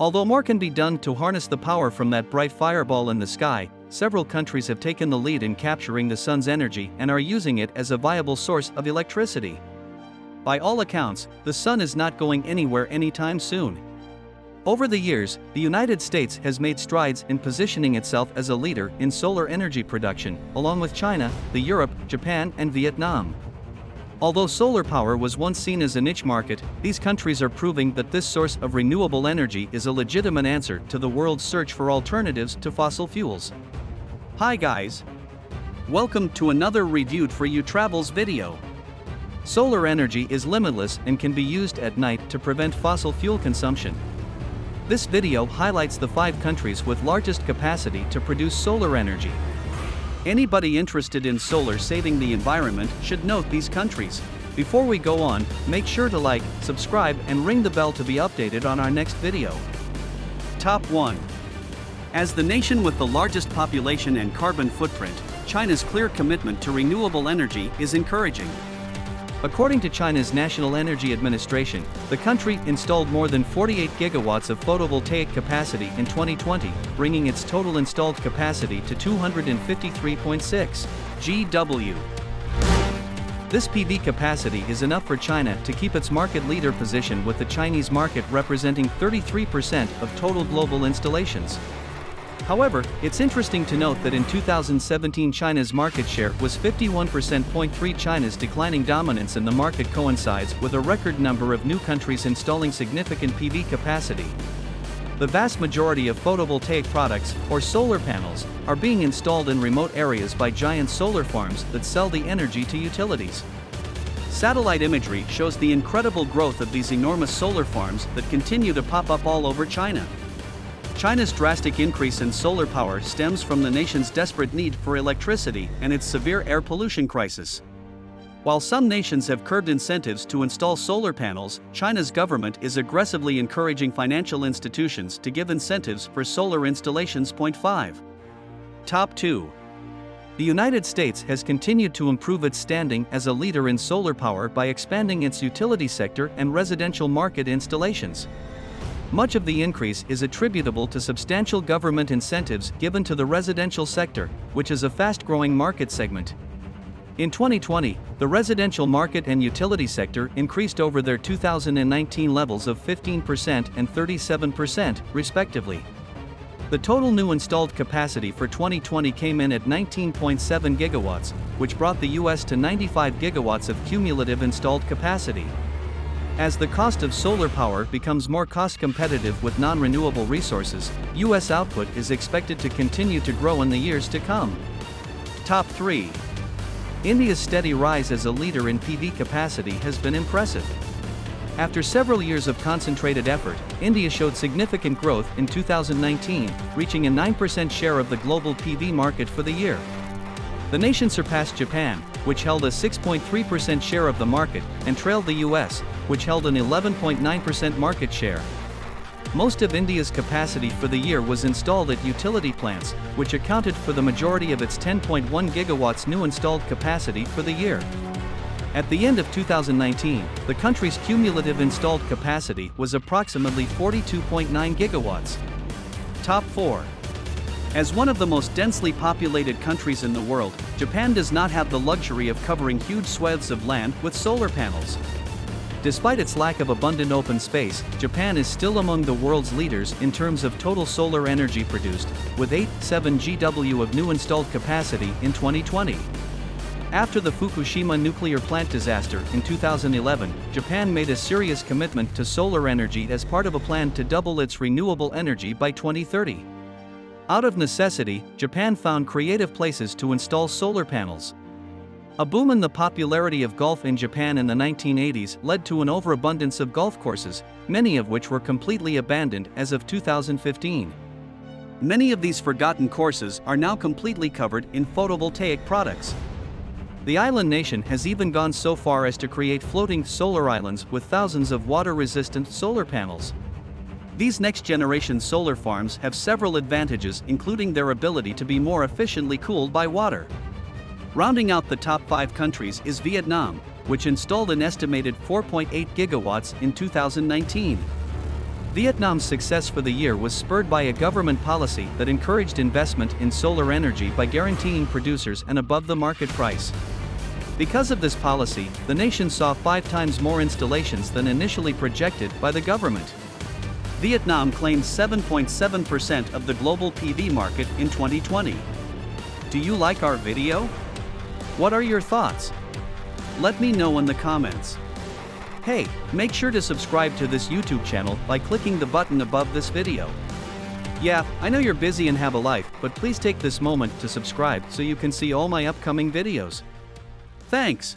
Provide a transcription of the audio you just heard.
Although more can be done to harness the power from that bright fireball in the sky, several countries have taken the lead in capturing the sun's energy and are using it as a viable source of electricity. By all accounts, the sun is not going anywhere anytime soon. Over the years, the United States has made strides in positioning itself as a leader in solar energy production, along with China, the Europe, Japan, and Vietnam. Although solar power was once seen as a niche market, these countries are proving that this source of renewable energy is a legitimate answer to the world's search for alternatives to fossil fuels. Hi guys! Welcome to another Reviewed for You Travels video. Solar energy is limitless and can be used at night to prevent fossil fuel consumption. This video highlights the five countries with largest capacity to produce solar energy. Anybody interested in solar saving the environment should note these countries. Before we go on, make sure to like, subscribe and ring the bell to be updated on our next video. Top 1. As the nation with the largest population and carbon footprint, China's clear commitment to renewable energy is encouraging. According to China's National Energy Administration, the country installed more than 48 gigawatts of photovoltaic capacity in 2020, bringing its total installed capacity to 253.6 GW. This PV capacity is enough for China to keep its market leader position with the Chinese market representing 33% of total global installations. However, it's interesting to note that in 2017 China's market share was 51%. China's declining dominance in the market coincides with a record number of new countries installing significant PV capacity. The vast majority of photovoltaic products, or solar panels, are being installed in remote areas by giant solar farms that sell the energy to utilities. Satellite imagery shows the incredible growth of these enormous solar farms that continue to pop up all over China. China's drastic increase in solar power stems from the nation's desperate need for electricity and its severe air pollution crisis. While some nations have curbed incentives to install solar panels, China's government is aggressively encouraging financial institutions to give incentives for solar installations. Point 5. Top 2. The United States has continued to improve its standing as a leader in solar power by expanding its utility sector and residential market installations. Much of the increase is attributable to substantial government incentives given to the residential sector, which is a fast-growing market segment. In 2020, the residential market and utility sector increased over their 2019 levels of 15% and 37%, respectively. The total new installed capacity for 2020 came in at 19.7 gigawatts, which brought the US to 95 gigawatts of cumulative installed capacity. As the cost of solar power becomes more cost competitive with non-renewable resources, US output is expected to continue to grow in the years to come. Top 3. India's steady rise as a leader in PV capacity has been impressive. After several years of concentrated effort, India showed significant growth in 2019, reaching a 9% share of the global PV market for the year. The nation surpassed Japan, which held a 6.3% share of the market, and trailed the US, which held an 11.9% market share. Most of India's capacity for the year was installed at utility plants, which accounted for the majority of its 10.1 gigawatts new installed capacity for the year. At the end of 2019, the country's cumulative installed capacity was approximately 42.9 gigawatts. Top 4. As one of the most densely populated countries in the world, Japan does not have the luxury of covering huge swaths of land with solar panels. Despite its lack of abundant open space, Japan is still among the world's leaders in terms of total solar energy produced, with 8.7 GW of new installed capacity in 2020. After the Fukushima nuclear plant disaster in 2011, Japan made a serious commitment to solar energy as part of a plan to double its renewable energy by 2030. Out of necessity, Japan found creative places to install solar panels. A boom in the popularity of golf in Japan in the 1980s led to an overabundance of golf courses, many of which were completely abandoned as of 2015. Many of these forgotten courses are now completely covered in photovoltaic products. The island nation has even gone so far as to create floating solar islands with thousands of water-resistant solar panels. These next-generation solar farms have several advantages including their ability to be more efficiently cooled by water. Rounding out the top 5 countries is Vietnam, which installed an estimated 4.8 gigawatts in 2019. Vietnam's success for the year was spurred by a government policy that encouraged investment in solar energy by guaranteeing producers an above the market price. Because of this policy, the nation saw five times more installations than initially projected by the government. Vietnam claims 7.7% of the global PV market in 2020. Do you like our video? What are your thoughts? Let me know in the comments. Hey, make sure to subscribe to this YouTube channel by clicking the button above this video. Yeah, I know you're busy and have a life, but please take this moment to subscribe so you can see all my upcoming videos. Thanks!